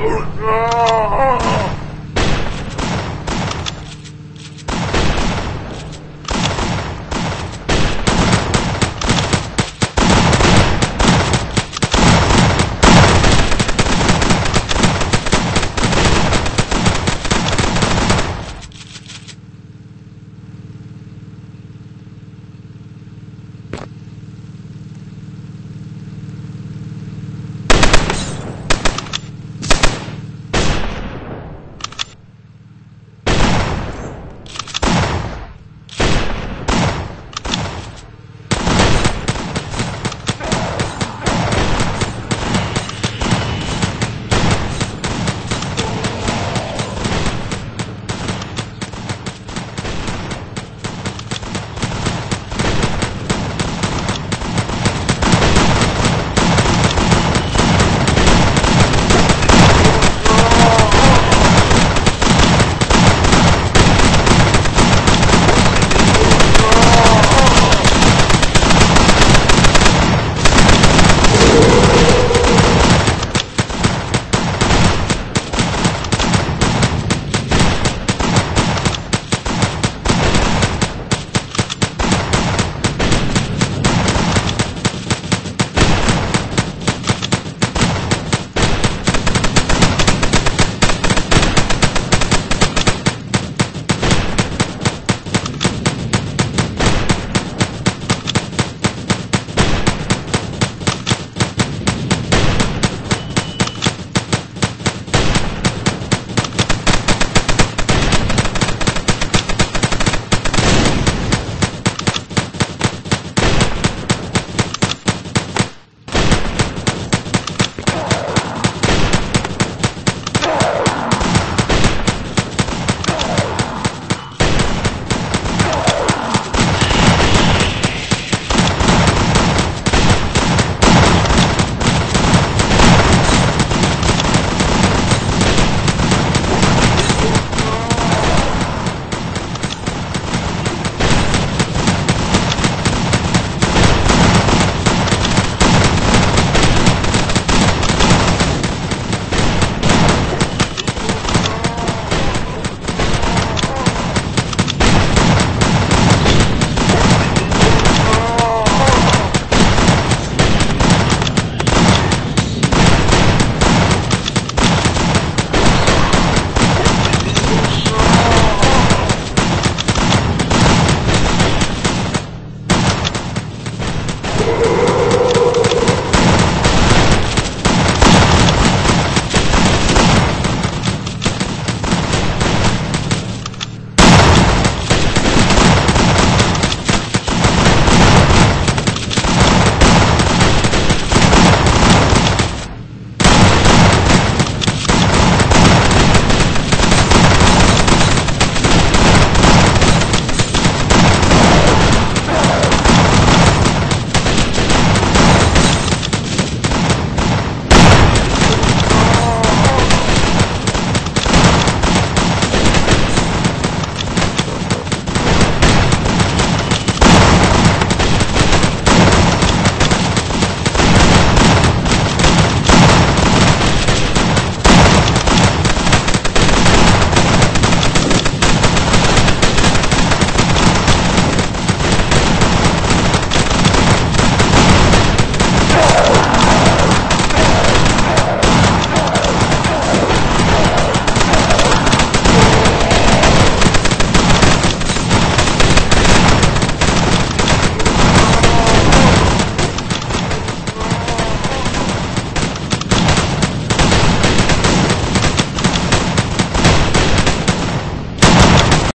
Oh, no!